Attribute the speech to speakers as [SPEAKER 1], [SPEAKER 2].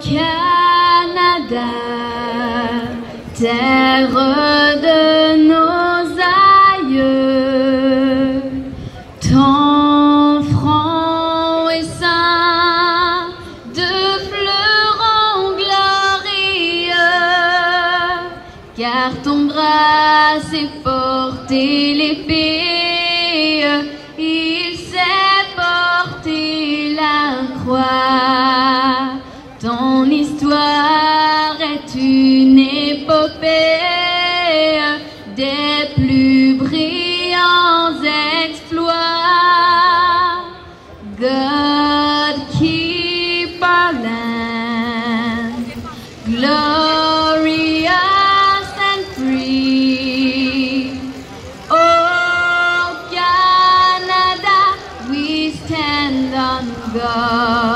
[SPEAKER 1] Canada, terre de nos aïeux, ton front et saint de fleurons glorieux, car ton bras s'est porté l'épée, il s'est porté la croix. Ton histoire est une épopée des plus brillants exploits. God keep our land glorious and free. Oh Canada, we stand on God.